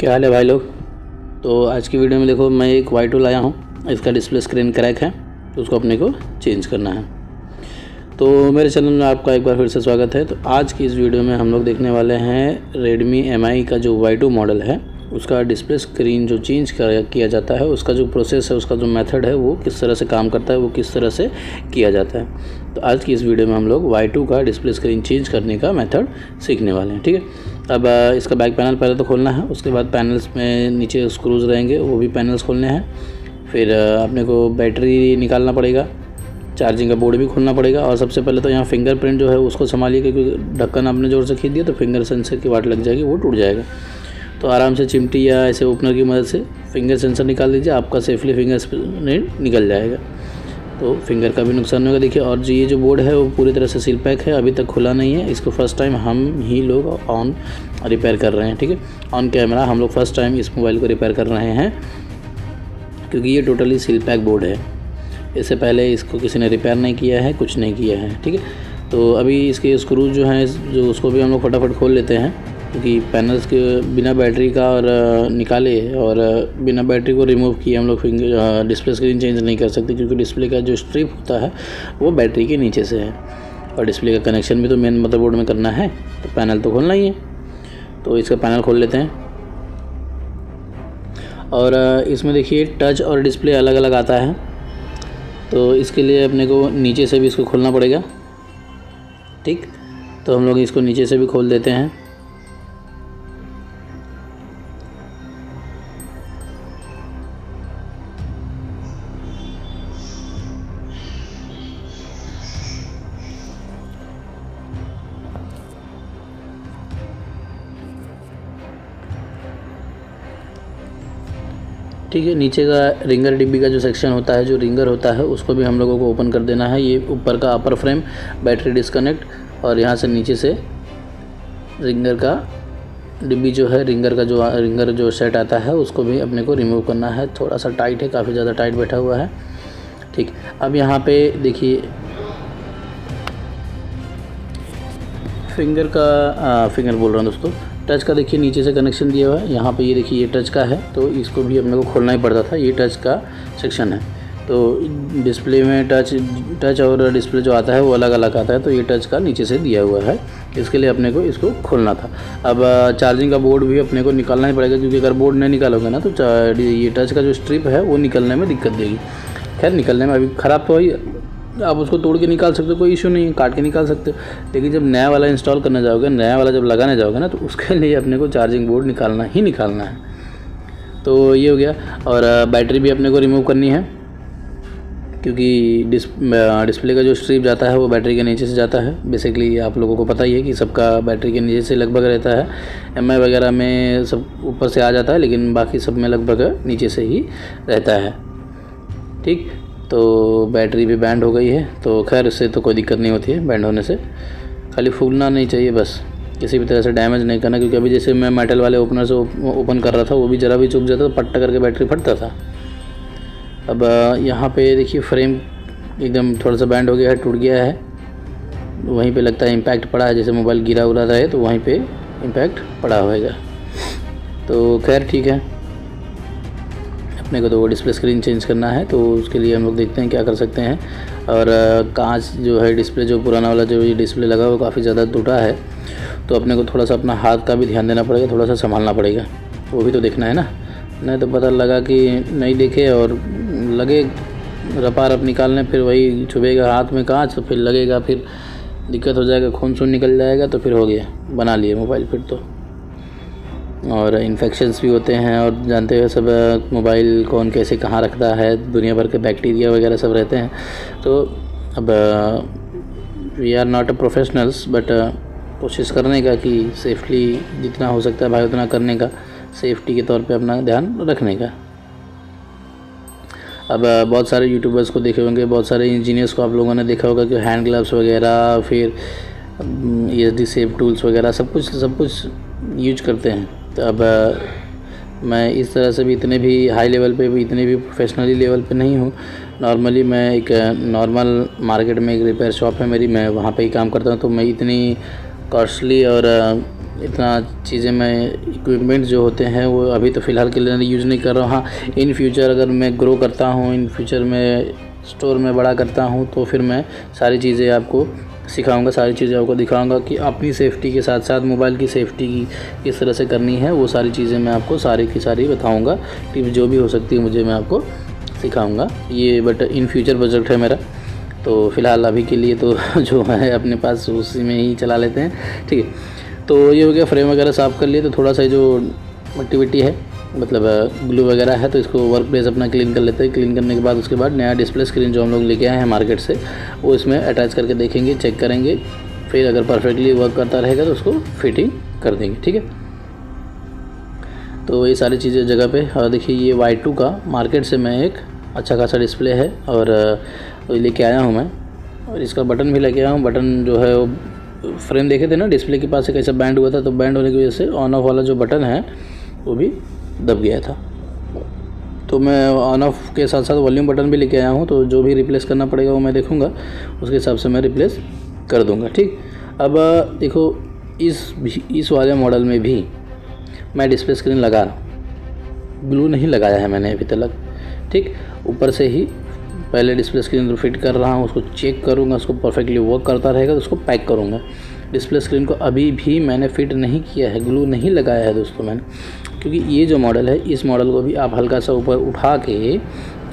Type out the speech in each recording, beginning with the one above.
क्या हाल है भाई लोग? तो आज की वीडियो में देखो, मैं एक वाई टू लाया हूँ। इसका डिस्प्ले स्क्रीन क्रैक है तो उसको अपने को चेंज करना है। तो मेरे चैनल में आपका एक बार फिर से स्वागत है। तो आज की इस वीडियो में हम लोग देखने वाले हैं रेडमी एम का जो वाई टू मॉडल है, उसका डिस्प्ले स्क्रीन जो चेंज किया जाता है, उसका जो प्रोसेस है, उसका जो मेथड है, वो किस तरह से काम करता है, वो किस तरह से किया जाता है। तो आज की इस वीडियो में हम लोग वाई टू का डिस्प्ले स्क्रीन चेंज करने का मेथड सीखने वाले हैं, ठीक है? अब इसका बैक पैनल पहले तो खोलना है, उसके बाद पैनल्स में नीचे स्क्रूज रहेंगे, वो भी पैनल्स खोलने हैं। फिर अपने को बैटरी निकालना पड़ेगा, चार्जिंग का बोर्ड भी खोलना पड़ेगा, और सबसे पहले तो यहाँ फिंगरप्रिंट जो है उसको संभालिए, क्योंकि ढक्कन आपने ज़ोर से खींच दिया तो फिंगर सेंसर की वाट लग जाएगी, वो टूट जाएगा। तो आराम से चिमटी या ऐसे ओपनर की मदद से फिंगर सेंसर निकाल दीजिए आपका सेफली फिंगर निकल जाएगा। तो फिंगर का भी नुकसान होगा। देखिए, और जो, ये जो बोर्ड है, वो पूरी तरह से सील पैक है, अभी तक खुला नहीं है। इसको फ़र्स्ट टाइम हम ही लोग ऑन रिपेयर कर रहे हैं, ठीक है? ऑन कैमरा हम लोग फ़र्स्ट टाइम इस मोबाइल को रिपेयर कर रहे हैं, क्योंकि ये टोटली सील पैक बोर्ड है। इससे पहले इसको किसी ने रिपेयर नहीं किया है, कुछ नहीं किया है, ठीक है? तो अभी इसके स्क्रूज जो हैं, जो उसको भी हम लोग फटाफट खोल लेते हैं। क्योंकि पैनल्स के बिना बैटरी का और निकाले और बिना बैटरी को रिमूव किए हम लोग फिंगर डिस्प्ले स्क्रीन चेंज नहीं कर सकते क्योंकि डिस्प्ले का जो स्ट्रिप होता है, वो बैटरी के नीचे से है। और डिस्प्ले का कनेक्शन भी तो मेन मदरबोर्ड में करना है तो पैनल तो खोलना ही है। तो इसका पैनल खोल लेते हैं। और इसमें देखिए टच और डिस्प्ले अलग अलग आता है। तो इसके लिए अपने को नीचे से भी इसको खोलना पड़ेगा। ठीक? तो हम लोग इसको नीचे से भी खोल देते हैं। ठीक है नीचे का रिंगर डिब्बी का जो सेक्शन होता है जो रिंगर होता है उसको भी हम लोगों को ओपन कर देना है। ये ऊपर का अपर फ्रेम बैटरी डिस्कनेक्ट और यहाँ से नीचे से रिंगर का डिब्बी जो है रिंगर का जो रिंगर जो सेट आता है उसको भी अपने को रिमूव करना है। थोड़ा सा टाइट है काफ़ी ज़्यादा टाइट बैठा हुआ है। ठीक अब यहाँ पे देखिए फिंगर का आ, फिंगर बोल रहा हूँ दोस्तों। टच का देखिए नीचे से कनेक्शन दिया हुआ है। यहाँ पे ये देखिए, ये टच का है तो इसको भी अपने को खोलना ही पड़ता था। ये टच का सेक्शन है। तो डिस्प्ले में टच टच और डिस्प्ले जो आता है, वो अलग अलग आता है। तो ये टच का नीचे से दिया हुआ है। इसके लिए अपने को इसको खोलना था। अब चार्जिंग का बोर्ड भी अपने को निकालना ही पड़ेगा, क्योंकि अगर बोर्ड नहीं निकालोगे ना तो ये टच का जो स्ट्रिप है, वो निकलने में दिक्कत देगी। खैर, निकलने में अभी ख़राब तो आप उसको तोड़ के निकाल सकते हो, कोई इशू नहीं है, काट के निकाल सकते हो। लेकिन जब नया वाला इंस्टॉल करने जाओगे, नया वाला जब लगाने जाओगे ना तो उसके लिए अपने को चार्जिंग बोर्ड निकालना ही निकालना है। तो ये हो गया। और बैटरी भी अपने को रिमूव करनी है, क्योंकि डिस डिस्प्ले का जो स्ट्रिप जाता है, वो बैटरी के नीचे से जाता है। बेसिकली आप लोगों को पता ही है कि सबका बैटरी के नीचे से लगभग रहता है। एमआई वगैरह में सब ऊपर से आ जाता है, लेकिन बाकी सब में लगभग नीचे से ही रहता है। ठीक? तो बैटरी भी बैंड हो गई है तो खैर इससे तो कोई दिक्कत नहीं होती है बैंड होने से। खाली फूलना नहीं चाहिए बस, किसी भी तरह से डैमेज नहीं करना, क्योंकि अभी जैसे मैं मेटल वाले ओपनर से ओपन कर रहा था, वो भी ज़रा भी चुप जाता तो पट्टा करके बैटरी फटता था। अब, यहाँ पे देखिए फ्रेम एकदम थोड़ा सा बैंड हो गया है, टूट गया है। वहीं पे लगता है इम्पैक्ट पड़ा है, जैसे मोबाइल गिरा उरा रहे तो वहीं पे इम्पैक्ट पड़ा होएगा। तो खैर ठीक है। अपने को तो वो डिस्प्ले स्क्रीन चेंज करना है तो उसके लिए हम लोग देखते हैं क्या कर सकते हैं। और कांच जो है डिस्प्ले जो पुराना वाला जो ये डिस्प्ले लगा, वो काफ़ी ज़्यादा टूटा है। तो अपने को थोड़ा सा अपना हाथ का भी ध्यान देना पड़ेगा, थोड़ा सा संभालना पड़ेगा। वो भी तो देखना है ना। नहीं तो पता लगा कि नहीं देखे और लगे रपा रप निकालने, फिर वही छुपेगा हाथ में कांच तो फिर लगेगा, फिर दिक्कत हो जाएगा खून सून निकल जाएगा तो फिर हो गया, बना लिए मोबाइल फिर तो। और इन्फेक्शंस भी होते हैं और जानते हो सब मोबाइल कौन कैसे कहाँ रखता है, दुनिया भर के बैक्टीरिया वगैरह सब रहते हैं। तो अब we are not a professionals but कोशिश करने का कि सेफली जितना हो सकता है भाई उतना करने का सेफ्टी के तौर पे अपना ध्यान रखने का। अब बहुत सारे यूट्यूबर्स को देखे होंगे, बहुत सारे इंजीनियर्स को आप लोगों ने देखा होगा कि हैंड ग्लव्स वगैरह, फिर E S D safe tools वगैरह सब कुछ सब कुछ यूज़ करते हैं। तो अब मैं इस तरह से भी इतने भी हाई लेवल पे भी, इतने भी प्रोफेशनली लेवल पे नहीं हूँ। नॉर्मली मैं एक नॉर्मल मार्केट में एक रिपेयर शॉप है मेरी, मैं वहाँ पे ही काम करता हूँ। तो मैं इतनी कॉस्टली और इतना चीज़ें मैं इक्विपमेंट्स जो होते हैं, वो अभी तो फ़िलहाल के लिए यूज़ नहीं कर रहा हूँ। हाँ इन फ्यूचर अगर मैं ग्रो करता हूँ इन फ्यूचर में स्टोर में बड़ा करता हूँ तो फिर मैं सारी चीज़ें आपको सिखाऊँगा, सारी चीज़ें आपको दिखाऊँगा कि अपनी सेफ़्टी के साथ साथ मोबाइल की सेफ़्टी की किस तरह से करनी है, वो सारी चीज़ें मैं आपको सारी की सारी बताऊँगा। टिप्स जो भी हो सकती है, मुझे मैं आपको सिखाऊँगा। ये बट इन फ्यूचर प्रोजेक्ट है मेरा तो फ़िलहाल अभी के लिए तो जो है अपने पास उसी में ही चला लेते हैं, ठीक है। तो ये हो गया फ्रेम वगैरह साफ़ कर लिए तो थोड़ा सा जो एक्टिविटी है मतलब ग्लू वगैरह है तो इसको वर्क प्लेस अपना क्लीन कर लेते हैं। क्लीन करने के बाद उसके बाद नया डिस्प्ले स्क्रीन जो हम लोग लेके आए हैं मार्केट से, वो इसमें अटैच करके देखेंगे चेक करेंगे। फिर अगर परफेक्टली वर्क करता रहेगा तो उसको फिटिंग कर देंगे, ठीक है? तो ये सारी चीज़ें जगह पे। और देखिए, ये वाई टू का मार्केट से मैं एक अच्छा खासा डिस्प्ले है, और लेके आया हूँ मैं। और इसका बटन भी लेके आया हूँ। बटन जो है, वो फ्रेम देखे थे ना डिस्प्ले के पास एक ऐसा बैंड हुआ था तो बैंड होने की वजह से ऑन ऑफ़ वाला जो बटन है, वो भी दब गया था। तो मैं ऑन ऑफ़ के साथ साथ वॉल्यूम बटन भी लेके आया हूँ तो जो भी रिप्लेस करना पड़ेगा वो मैं देखूँगा। उसके हिसाब से मैं रिप्लेस कर दूँगा, ठीक? अब, देखो, इस इस वाले मॉडल में भी मैं डिस्प्ले स्क्रीन लगा रहा हूँ। ग्लू नहीं लगाया है मैंने अभी तक, ठीक? ऊपर से ही पहले डिस्प्ले स्क्रीन फिट कर रहा हूँ, उसको चेक करूँगा, उसको परफेक्टली वर्क करता रहेगा तो उसको पैक करूँगा। डिस्प्ले स्क्रीन को अभी भी मैंने फिट नहीं किया है, ग्लू नहीं लगाया है दोस्तों मैंने, क्योंकि ये जो मॉडल है, इस मॉडल को भी आप हल्का सा ऊपर उठा के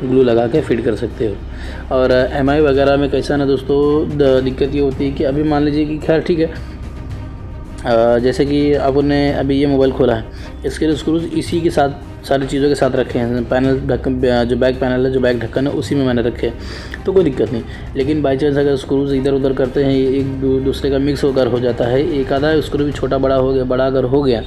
ग्लू लगा के फिट कर सकते हो। और एमआई वगैरह में कैसा ना दोस्तों दिक्कत ये होती है कि अभी मान लीजिए कि खैर ठीक है जैसे कि आपने अभी ये मोबाइल खोला है, इसके स्क्रूज इसी के साथ सारी चीज़ों के साथ रखे हैं। पैनल ढक्कन जो बैक पैनल है, जो बैक ढक्कन है, उसी में मैंने रखे हैं। तो कोई दिक्कत नहीं। लेकिन बाई चांस अगर स्क्रूज इधर उधर करते हैं, एक दूसरे का मिक्स होकर हो जाता है। एक आधा स्क्रू भी छोटा, बड़ा हो गया, बड़ा अगर हो गया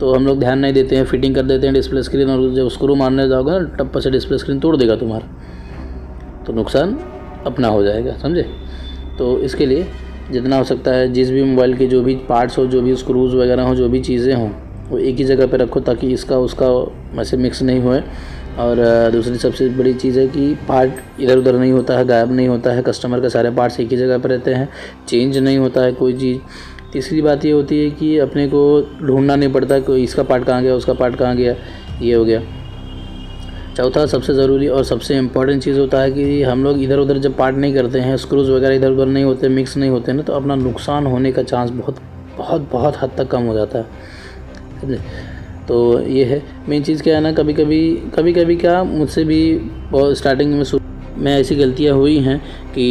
तो हम लोग ध्यान नहीं देते हैं फिटिंग कर देते हैं डिस्प्ले स्क्रीन और जब स्क्रू मारने जाओगे ना, टप्पा से डिस्प्ले स्क्रीन तोड़ देगा तुम्हारा। तो नुकसान अपना हो जाएगा, समझे? तो इसके लिए जितना हो सकता है, जिस भी मोबाइल के जो भी पार्ट्स हो, जो भी स्क्रूज़ वगैरह हो, जो भी चीज़ें हों वो एक ही जगह पे रखो ताकि इसका, उसका वैसे मिक्स नहीं होए। और दूसरी सबसे बड़ी चीज़ है कि पार्ट इधर उधर नहीं होता है, गायब नहीं होता है कस्टमर के सारे पार्ट्स एक ही जगह पर रहते हैं चेंज नहीं होता है कोई चीज़। तीसरी बात ये होती है कि अपने को ढूंढना नहीं पड़ता कोई इसका पार्ट कहाँ गया, उसका पार्ट कहाँ गया, ये हो गया। चौथा सबसे ज़रूरी और सबसे इंपॉर्टेंट चीज़ होता है कि हम लोग इधर उधर जब पार्ट नहीं करते हैं स्क्रूज़ वगैरह इधर उधर नहीं होते मिक्स नहीं होते ना तो अपना नुकसान होने का चांस बहुत बहुत बहुत हद तक कम हो जाता है। समझे तो ये है। मेन चीज़ क्या है ना कभी कभी कभी कभी क्या मुझसे भी बहुत स्टार्टिंग में में ऐसी गलतियाँ हुई हैं कि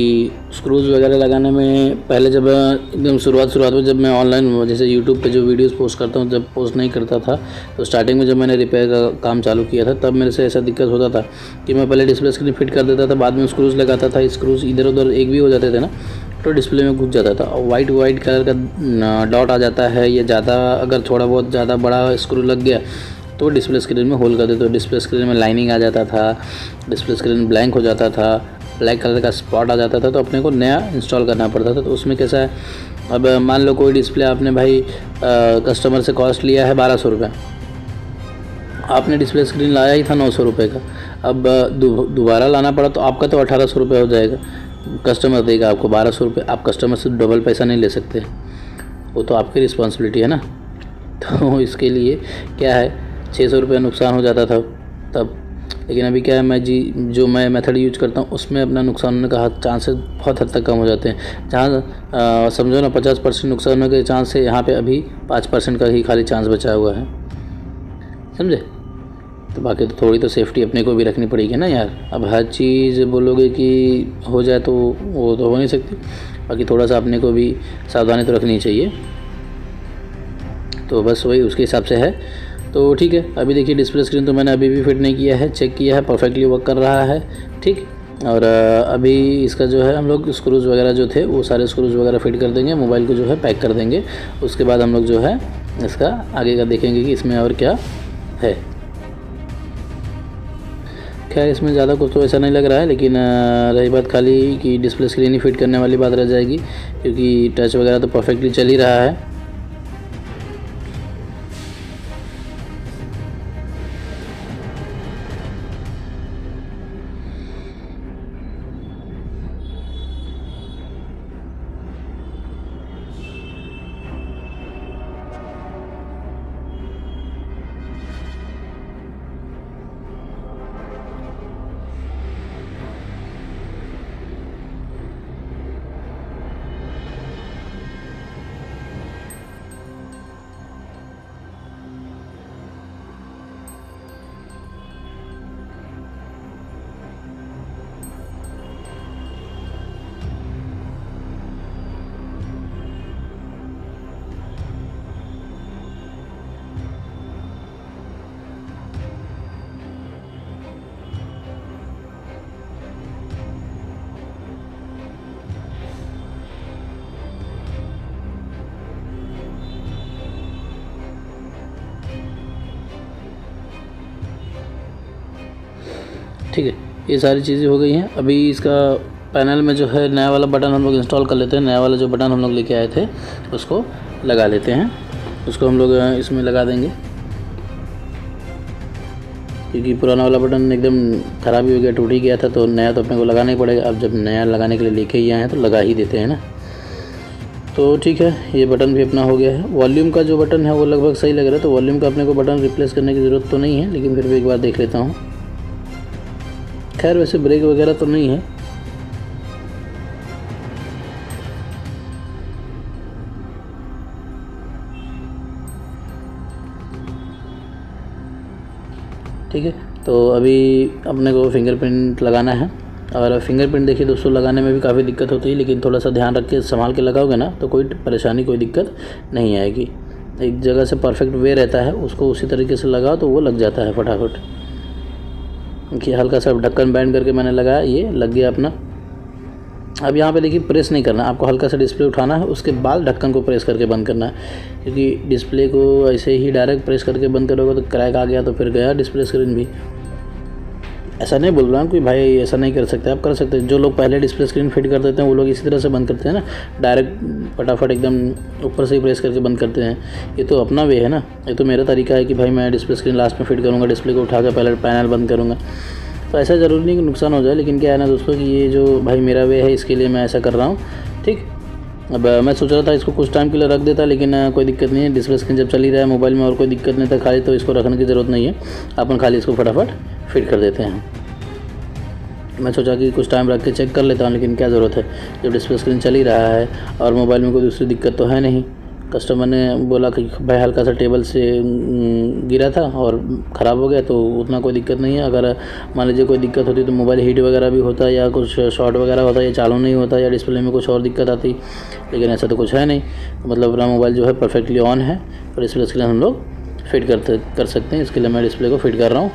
स्क्रूज़ वगैरह लगाने में पहले जब, एकदम शुरुआत शुरुआत में जब मैं ऑनलाइन जैसे यूट्यूब पे जो वीडियोस पोस्ट करता हूँ, जब पोस्ट नहीं करता था तो स्टार्टिंग में जब मैंने रिपेयर का काम चालू किया था, तब मेरे से ऐसा दिक्कत होता था कि मैं पहले डिस्प्ले स्क्रीन फिट कर देता था, बाद में स्क्रूज़ लगाता था स्क्रूज़ इधर उधर एक भी हो जाते थे ना। तो डिस्प्ले में घुस जाता था। और वाइट वाइट कलर का डॉट आ जाता है या ज़्यादा अगर थोड़ा बहुत ज़्यादा बड़ा स्क्रू लग गया तो डिस्प्ले स्क्रीन में होल कर देते। तो डिस्प्ले स्क्रीन में लाइनिंग आ जाता था डिस्प्ले स्क्रीन ब्लैंक हो जाता था ब्लैक कलर का स्पॉट आ जाता था तो अपने को नया इंस्टॉल करना पड़ता था। तो उसमें कैसा है अब मान लो कोई डिस्प्ले आपने भाई आ, कस्टमर से कॉस्ट लिया है बारह सौ रुपये आपने डिस्प्ले स्क्रीन लाया ही था नौ सौ रुपये का। अब दोबारा दु, लाना पड़ा तो आपका तो अठारह सौ रुपये हो जाएगा। कस्टमर देगा आपको बारह सौ रुपये, आप कस्टमर से डबल पैसा नहीं ले सकते। वो तो आपकी रिस्पॉन्सिबिलिटी है ना? तो इसके लिए क्या है छः सौ रुपये नुकसान हो जाता था तब। लेकिन अभी क्या है, मैं जी, जो मैं मेथड यूज़ करता हूँ, उसमें अपना नुकसान होने का चांसेस बहुत हद तक कम हो जाते हैं। जहाँ समझो ना, पचास परसेंट नुकसान होने के चांस है यहाँ पे अभी पाँच परसेंट का ही खाली चांस बचा हुआ है। समझे? तो बाकी तो थोड़ी तो सेफ्टी अपने को भी रखनी पड़ेगी ना यार। अब हर चीज़ बोलोगे कि हो जाए तो वो तो हो नहीं सकती। बाकी थोड़ा सा अपने को भी सावधानी तो रखनी चाहिए। तो बस वही उसके हिसाब से है। तो ठीक है, अभी देखिए डिस्प्ले स्क्रीन तो मैंने अभी भी फिट नहीं किया है चेक किया है परफेक्टली वर्क कर रहा है, ठीक? और अभी इसका जो है हम लोग स्क्रूज़ वगैरह जो थे, वो सारे स्क्रूज़ वगैरह फिट कर देंगे मोबाइल को जो है पैक कर देंगे। उसके बाद हम लोग जो है इसका आगे का देखेंगे कि इसमें और क्या है। खैर, इसमें ज़्यादा कुछ तो ऐसा नहीं लग रहा है, लेकिन रही बात खाली कि डिस्प्ले स्क्रीन ही फिट करने वाली बात रह जाएगी, क्योंकि टच वगैरह तो परफेक्टली चल ही रहा है। ठीक है, ये सारी चीज़ें हो गई हैं। अभी इसका पैनल में जो है नया वाला बटन हम लोग इंस्टॉल कर लेते हैं। नया वाला जो बटन हम लोग लेके आए थे, उसको लगा लेते हैं। उसको हम लोग इसमें लगा देंगे। क्योंकि पुराना वाला बटन एकदम ख़राब ही हो गया, टूट ही गया था तो नया तो अपने को लगाना ही पड़ेगा। अब जब नया लगाने के लिए लेके ही आए हैं तो लगा ही देते हैं ना। तो ठीक है, ये बटन भी अपना हो गया है। वॉल्यूम का जो बटन है, वो लगभग सही लग रहा है तो वॉल्यूम का अपने को बटन रिप्लेस करने की ज़रूरत तो नहीं है, लेकिन फिर भी एक बार देख लेता हूँ। खैर, वैसे ब्रेक वगैरह तो नहीं है। ठीक है तो अभी अपने को फिंगरप्रिंट लगाना है। और फिंगरप्रिंट देखिए दोस्तों, लगाने में भी काफ़ी दिक्कत होती है, लेकिन थोड़ा सा ध्यान रख के संभाल के लगाओगे ना तो कोई परेशानी, कोई दिक्कत नहीं आएगी। एक जगह से परफेक्ट वे रहता है, उसको उसी तरीके से लगाओ तो वो लग जाता है फटाफट। कि हल्का सा ढक्कन बैंड करके मैंने लगाया, ये लग गया अपना। अब यहाँ पे देखिए प्रेस नहीं करना। आपको हल्का सा डिस्प्ले उठाना है, उसके बाद ढक्कन को प्रेस करके बंद करना है। क्योंकि डिस्प्ले को ऐसे ही डायरेक्ट प्रेस करके बंद करोगे तो क्रैक आ गया तो फिर गया डिस्प्ले स्क्रीन भी। ऐसा नहीं बोल रहा हूँ कि भाई ऐसा नहीं कर सकते, आप कर सकते हैं। जो लोग पहले डिस्प्ले स्क्रीन फिट कर देते हैं वो लोग इसी तरह से बंद करते हैं ना। डायरेक्ट फटाफट एकदम ऊपर से ही प्रेस करके बंद करते हैं। ये तो अपना वे है ना। ये तो मेरा तरीका है कि भाई मैं डिस्प्ले स्क्रीन लास्ट में फिट करूँगा डिस्प्ले को उठा कर पहले पैनल बंद करूँगा। तो ऐसा ज़रूरी नहीं कि नुकसान हो जाए, लेकिन क्या है ना दोस्तों कि ये जो भाई मेरा वे है, इसके लिए मैं ऐसा कर रहा हूँ। ठीक? अब मैं सोच रहा था इसको कुछ टाइम के लिए रख देता, लेकिन कोई दिक्कत नहीं है। डिस्प्ले स्क्रीन जब चली रहा है मोबाइल में और कोई दिक्कत नहीं था खाली तो इसको रखने की ज़रूरत नहीं है। अपन खाली इसको फटाफट फिट कर देते हैं। मैं सोचा कि कुछ टाइम रख के चेक कर लेता हूँ, लेकिन क्या ज़रूरत है? जब डिस्प्ले स्क्रीन चल ही रहा है और मोबाइल में कोई दूसरी दिक्कत तो है नहीं। कस्टमर ने बोला कि भाई हल्का सा टेबल से गिरा था और ख़राब हो गया तो उतना कोई दिक्कत नहीं है। अगर मान लीजिए कोई दिक्कत होती तो मोबाइल हीट वगैरह भी होता या कुछ शॉर्ट वगैरह होता या चालू नहीं होता या डिस्प्ले में कुछ और दिक्कत आती, लेकिन ऐसा तो कुछ है नहीं। मतलब अपना मोबाइल जो है परफेक्टली ऑन है और डिस्प्ले लिए हम लोग फिट करते, कर सकते हैं। इसके लिए मैं डिस्प्ले को फिट कर रहा हूँ।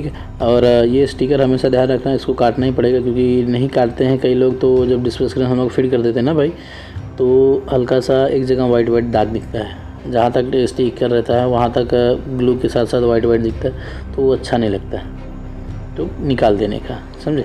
ठीक है। और ये स्टिकर हमेशा ध्यान रखना, इसको काटना ही पड़ेगा, क्योंकि नहीं काटते हैं कई लोग तो जब डिस्प्ले स्क्रीन हम लोग फिट कर देते हैं ना भाई तो हल्का सा एक जगह वाइट वाइट दाग दिखता है। जहाँ तक स्टिकर रहता है, वहाँ तक ग्लू के साथ साथ वाइट वाइट दिखता है तो वो अच्छा नहीं लगता तो निकाल देने का, समझे?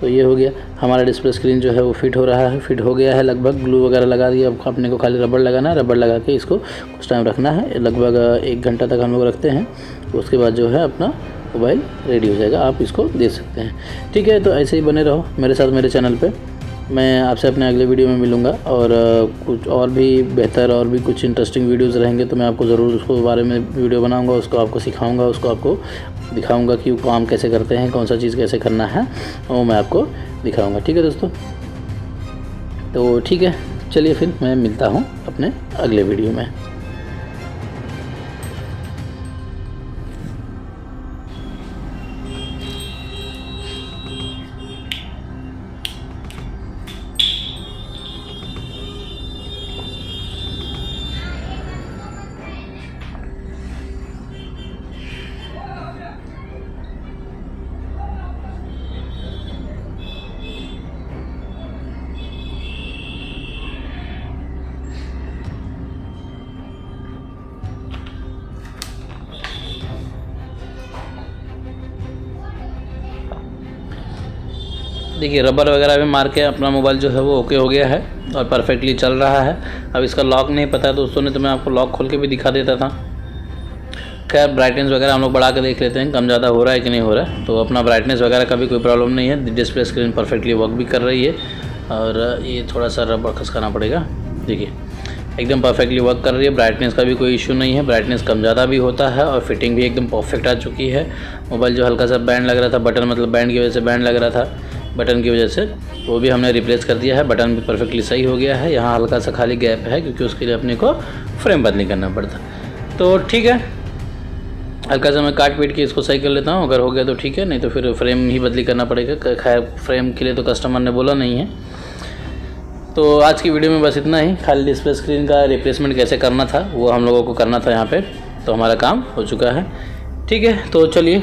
तो ये हो गया। हमारा डिस्प्ले स्क्रीन जो है वो फिट हो रहा है, फिट हो गया है लगभग। ग्लू वगैरह लगा दिया, अब अपने को खाली रबड़ लगाना है, रबड़ लगा के इसको कुछ टाइम रखना है। लगभग एक घंटा तक हम लोग रखते हैं। उसके बाद जो है अपना मोबाइल रेडी हो जाएगा। आप इसको दे सकते हैं। ठीक है तो ऐसे ही बने रहो मेरे साथ मेरे चैनल पर मैं आपसे अपने अगले वीडियो में मिलूँगा और कुछ और भी बेहतर और भी कुछ इंटरेस्टिंग वीडियोस रहेंगे तो मैं आपको ज़रूर उसको बारे में वीडियो बनाऊँगा, उसको आपको सिखाऊँगा, उसको आपको दिखाऊँगा कि काम कैसे करते हैं, कौन सा चीज़ कैसे करना है, वो मैं आपको दिखाऊँगा। ठीक है दोस्तों? तो ठीक है, चलिए फिर मैं मिलता हूँ अपने अगले वीडियो में। देखिए रबर वगैरह भी मार के अपना मोबाइल जो है वो ओके हो गया है और परफेक्टली चल रहा है। अब इसका लॉक नहीं पता है, दोस्तों ने तो मैं आपको लॉक खोल के भी दिखा देता था। खैर ब्राइटनेस वगैरह हम लोग बढ़ा के देख लेते हैं, कम ज़्यादा हो रहा है कि नहीं हो रहा है। तो अपना ब्राइटनेस वगैरह का भी कोई प्रॉब्लम नहीं है डिस्प्ले स्क्रीन परफेक्टली वर्क भी कर रही है। और ये थोड़ा सा रबर खसकाना पड़ेगा। देखिए, एकदम परफेक्टली वर्क कर रही है ब्राइटनेस का भी कोई इशू नहीं है। ब्राइटनेस कम ज़्यादा भी होता है और फिटिंग भी एकदम परफेक्ट आ चुकी है। मोबाइल जो हल्का सा बैंड लग रहा था बटन मतलब बैंड की वजह से बैंड लग रहा था। बटन की वजह से, वो भी हमने रिप्लेस कर दिया है। बटन भी परफेक्टली सही हो गया है। यहाँ हल्का सा खाली गैप है, क्योंकि उसके लिए अपने को फ्रेम बदली करना पड़ता तो ठीक है। हल्का सा मैं काट पीट के इसको सही कर लेता हूँ। अगर हो गया तो ठीक है, नहीं तो फिर फ्रेम ही बदली करना पड़ेगा। खैर फ्रेम के लिए तो कस्टमर ने बोला नहीं है। तो आज की वीडियो में बस इतना ही। खाली डिस्प्ले स्क्रीन का रिप्लेसमेंट कैसे करना था, वो हम लोगों को करना था यहाँ पे। तो हमारा काम हो चुका है। ठीक है तो चलिए